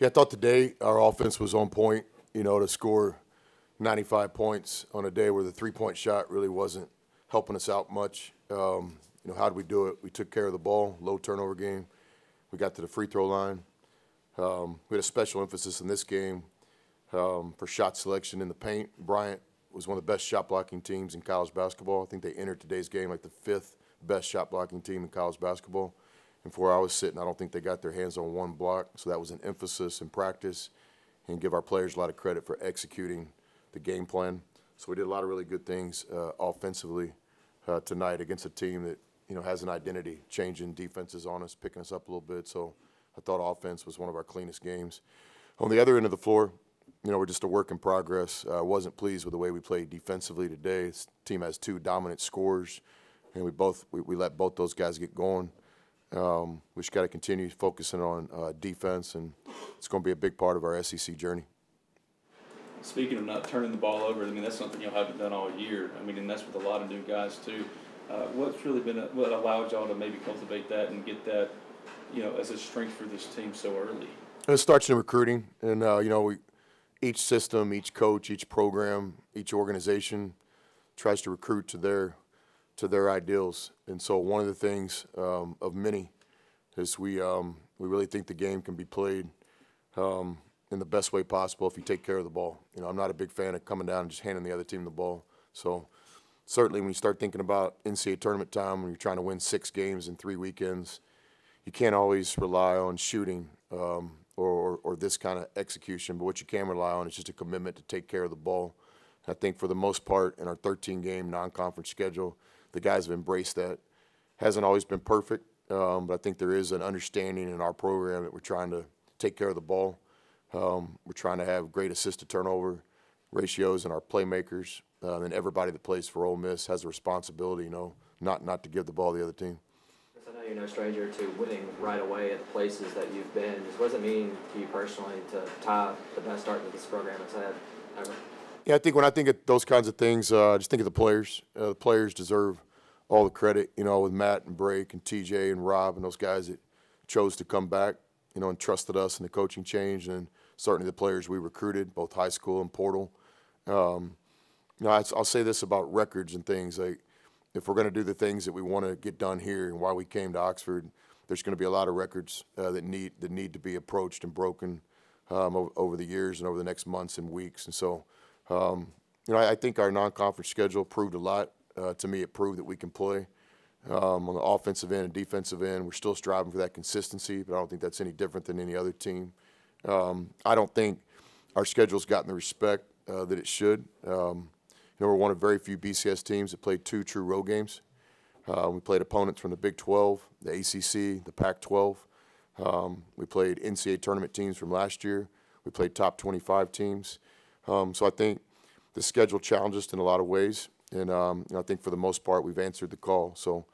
Yeah, I thought today our offense was on point. You know, to score 95 points on a day where the three-point shot really wasn't helping us out much. Um, you know, how did we do it? We took care of the ball, low turnover game. We got to the free throw line. Um, we had a special emphasis in this game um, for shot selection in the paint. Bryant was one of the best shot blocking teams in college basketball. I think they entered today's game like the fifth best shot blocking team in college basketball. And for where I was sitting, I don't think they got their hands on one block. So that was an emphasis in practice and give our players a lot of credit for executing the game plan. So we did a lot of really good things uh, offensively uh, tonight against a team that you know has an identity, changing defenses on us, picking us up a little bit. So I thought offense was one of our cleanest games. On the other end of the floor, you know, we're just a work in progress. I uh, wasn't pleased with the way we played defensively today. This team has two dominant scorers, and we both we, we let both those guys get going. Um, we just got to continue focusing on uh, defense, and it's going to be a big part of our SEC journey. Speaking of not turning the ball over, I mean that's something y'all haven't done all year. I mean, and that's with a lot of new guys too. Uh, what's really been a, what allowed y'all to maybe cultivate that and get that, you know, as a strength for this team so early? It starts in recruiting, and uh, you know, we, each system, each coach, each program, each organization tries to recruit to their to their ideals. And so one of the things um, of many is we um, we really think the game can be played um, in the best way possible if you take care of the ball. You know, I'm not a big fan of coming down and just handing the other team the ball. So certainly when you start thinking about NCAA tournament time, when you're trying to win six games in three weekends, you can't always rely on shooting um, or, or, or, this kind of execution. But what you can rely on is just a commitment to take care of the ball. I think for the most part in our 13 game non conference schedule, the guys have embraced that. Hasn't always been perfect, um, but I think there is an understanding in our program that we're trying to take care of the ball. Um, we're trying to have great assist to turnover ratios in our playmakers, uh, and everybody that plays for Ole Miss has a responsibility, you know, not not to give the ball to the other team. I know you're no stranger to winning right away at the places that you've been. What does it mean to you personally to tie the best start that this program has had ever? Yeah, I think when I think of those kinds of things, uh, just think of the players. Uh, the players deserve all the credit, you know, with Matt and Brake and TJ and Rob and those guys that chose to come back, you know, and trusted us in the coaching change and certainly the players we recruited, both high school and portal. Um, you know, I'll say this about records and things. Like, if we're going to do the things that we want to get done here and why we came to Oxford, there's going to be a lot of records uh, that need that need to be approached and broken um, over the years and over the next months and weeks. And so, um, you know, I, I, think our non-conference schedule proved a lot. Uh, to me, it proved that we can play um, on the offensive end and defensive end. We're still striving for that consistency, but I don't think that's any different than any other team. Um, I don't think our schedule's gotten the respect uh, that it should. Um, you know, we're one of very few BCS teams that played two true road games. Uh, we played opponents from the Big 12, the ACC, the Pac 12. Um, we played NCAA tournament teams from last year. We played top 25 teams. Um, so I think the schedule challenged us in a lot of ways. And um, I think for the most part, we've answered the call. So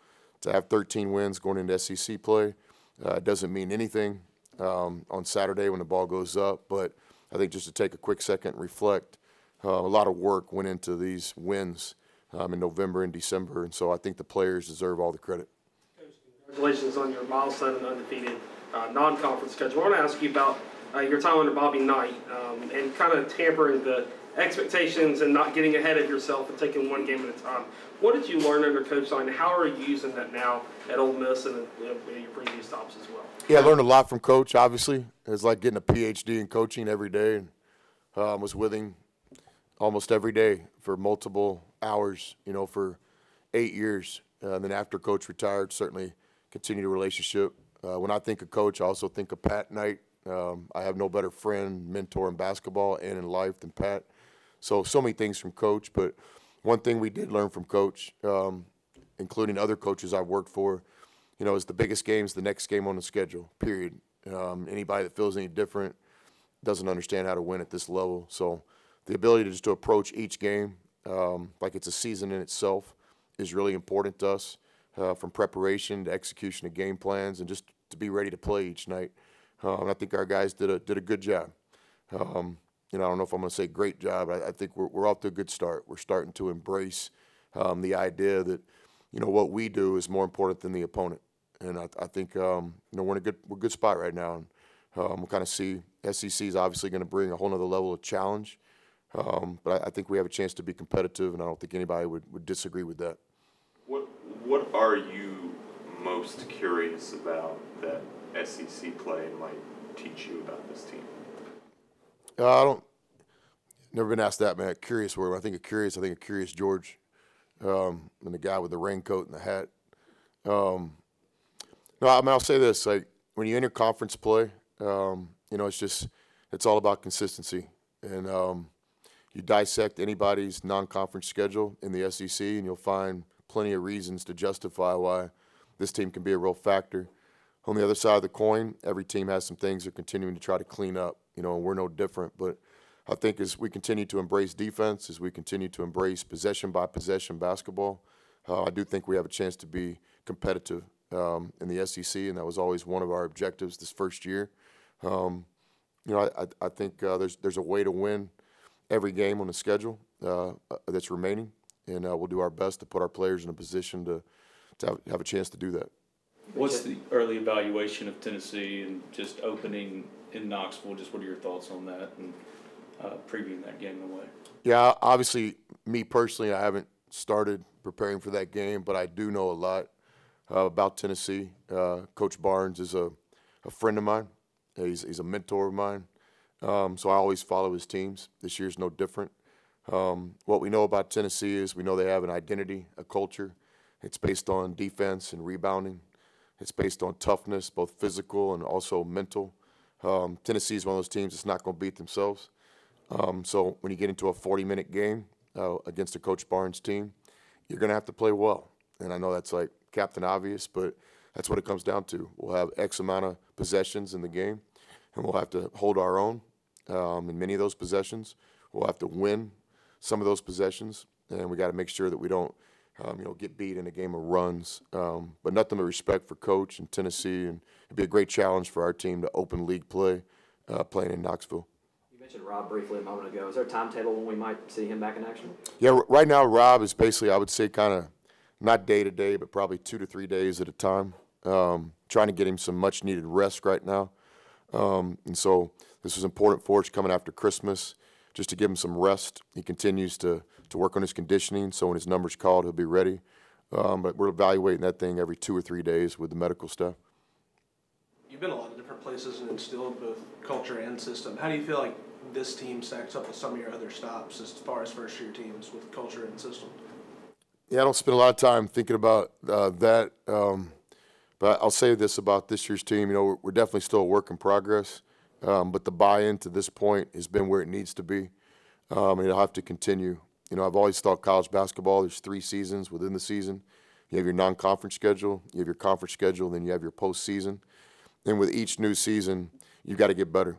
to have 13 wins going into SEC play uh, doesn't mean anything um, on Saturday when the ball goes up. But I think just to take a quick second and reflect, uh, a lot of work went into these wins um, in November and December, and so I think the players deserve all the credit. Congratulations on your milestone undefeated uh, non-conference schedule. I want to ask you about uh, your time under Bobby Knight um, and kind of tampering the expectations and not getting ahead of yourself and taking one game at a time. What did you learn under Coach and how are you using that now at Ole Miss and uh, your previous stops as well? Yeah, I learned a lot from Coach. Obviously, it's like getting a PhD in coaching every day, and um, was with him almost every day for multiple hours. You know, for eight years. Uh, and then after Coach retired, certainly continued a relationship. Uh, when I think of Coach, I also think of Pat Knight. Um, I have no better friend, mentor in basketball and in life than Pat. So, so many things from Coach. But one thing we did learn from Coach, um, including other coaches I've worked for, you know, is the biggest game is the next game on the schedule, period. Um, anybody that feels any different doesn't understand how to win at this level. So the ability to just to approach each game um, like it's a season in itself is really important to us, uh, from preparation to execution of game plans, and just to be ready to play each night. Uh, and I think our guys did a did a good job. Um, you know, I don't know if I'm going to say great job. I, I think we're we're off to a good start. We're starting to embrace um, the idea that you know what we do is more important than the opponent, and I, I think um, you know we're in a good we're a good spot right now. And, Um, we'll kind of see. SEC is obviously going to bring a whole other level of challenge, um, but I, I think we have a chance to be competitive, and I don't think anybody would, would disagree with that. What What are you most curious about that SEC play might teach you about this team? Uh, I don't. Never been asked that, man. Curious word. When I think of curious, I think of Curious George, um, and the guy with the raincoat and the hat. Um, no, I mean I'll say this: like when you enter conference play, um, you know it's just it's all about consistency, and um, you dissect anybody's non-conference schedule in the SEC, and you'll find plenty of reasons to justify why this team can be a real factor. On the other side of the coin, every team has some things they're continuing to try to clean up. You know, and we're no different. But I think as we continue to embrace defense, as we continue to embrace possession by possession basketball, uh, I do think we have a chance to be competitive um, in the SEC, and that was always one of our objectives this first year. Um, you know, I, I, think uh, there's there's a way to win every game on the schedule uh, that's remaining, and uh, we'll do our best to put our players in a position to to have, have a chance to do that. What's the early evaluation of Tennessee and just opening in Knoxville? Just what are your thoughts on that and uh, previewing that game away? Yeah, obviously, me personally, I haven't started preparing for that game, but I do know a lot uh, about Tennessee. Uh, Coach Barnes is a, a friend of mine. He's, he's a mentor of mine. Um, so I always follow his teams. This year's no different. Um, what we know about Tennessee is we know they have an identity, a culture. It's based on defense and rebounding. It's based on toughness, both physical and also mental. Um, Tennessee is one of those teams that's not going to beat themselves. Um, so when you get into a 40-minute game uh, against a Coach Barnes team, you're going to have to play well. And I know that's like Captain Obvious, but that's what it comes down to. We'll have X amount of possessions in the game, and we'll have to hold our own um, in many of those possessions. We'll have to win some of those possessions, and we got to make sure that we don't, um, you know, get beat in a game of runs. Um, but nothing but respect for Coach and Tennessee, and it'd be a great challenge for our team to open league play, uh, playing in Knoxville. You mentioned Rob briefly a moment ago. Is there a timetable when we might see him back in action? Yeah, right now Rob is basically, I would say, kind of not day to day, but probably two to three days at a time. Um, trying to get him some much needed rest right now. Um, and so this was important for us coming after Christmas, just to give him some rest. He continues to, to work on his conditioning, so when his number's called, he'll be ready. Um, but we're evaluating that thing every two or three days with the medical staff. You've been a lot of different places and instilled both culture and system. How do you feel like this team stacks up with some of your other stops as far as first year teams with culture and system? Yeah, I don't spend a lot of time thinking about uh, that. Um, but I'll say this about this year's team. You know, we're, we're definitely still a work in progress. Um, but the buy-in to this point has been where it needs to be. Um, and it'll have to continue. You know, I've always thought college basketball, there's three seasons within the season. You have your non-conference schedule, you have your conference schedule, then you have your postseason. And with each new season, you've got to get better.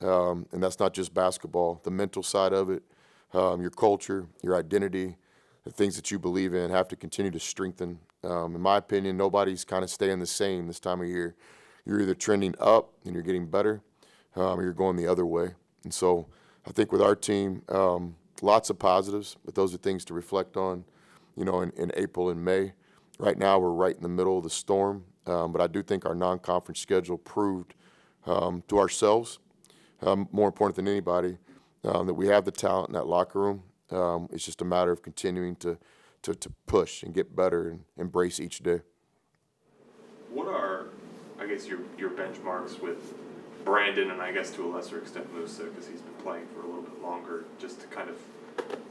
Um, and that's not just basketball. The mental side of it, um, your culture, your identity, the things that you believe in have to continue to strengthen. Um, in my opinion, nobody's kind of staying the same this time of year. You're either trending up and you're getting better, um, you're going the other way. And so I think with our team, um, lots of positives, but those are things to reflect on, you know, in, in April and May. Right now, we're right in the middle of the storm, um, but I do think our non-conference schedule proved um, to ourselves, um, more important than anybody, um, that we have the talent in that locker room. It's just a matter of continuing to, to, to push and get better and embrace each day. What are, I guess, your your benchmarks with Brandon and I guess to a lesser extent Musa because he's been playing for a little bit longer, just to kind of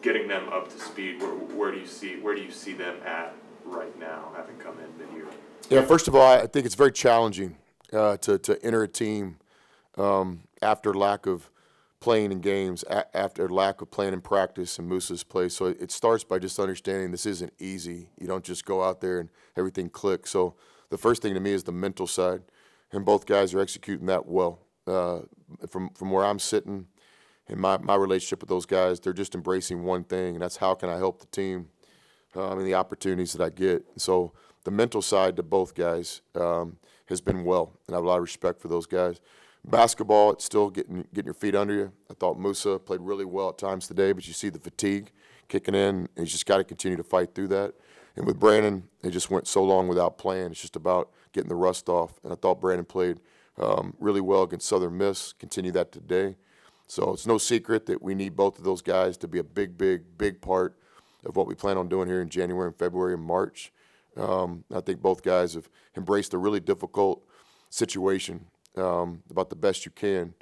getting them up to speed. Where, where do you see where do you see them at right now, having come in mid year? Yeah, first of all, I think it's very challenging uh, to, to enter a team um, after lack of playing in games, after lack of playing in practice and Musa's play. So it starts by just understanding this isn't easy. You don't just go out there and everything clicks. So the first thing to me is the mental side, and both guys are executing that well. Uh, from from where I'm sitting, in my, my relationship with those guys, they're just embracing one thing, and that's how can I help the team um, and the opportunities that I get. So the mental side to both guys um, has been well, and I have a lot of respect for those guys. Basketball, it's still getting getting your feet under you. I thought Musa played really well at times today, but you see the fatigue kicking in, and he's just got to continue to fight through that. And with Brandon, they just went so long without playing. It's just about getting the rust off, and I thought Brandon played um, really well against Southern Miss. Continue that today. So it's no secret that we need both of those guys to be a big, big, big part of what we plan on doing here in January and February and March. Um, I think both guys have embraced a really difficult situation um, about the best you can.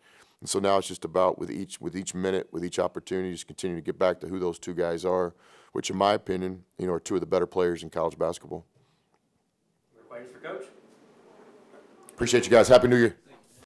And so now it's just about with each with each minute, with each opportunity, just continue to get back to who those two guys are, which in my opinion, you know, are two of the better players in college basketball. Questions for coach? Appreciate you guys. Happy New Year.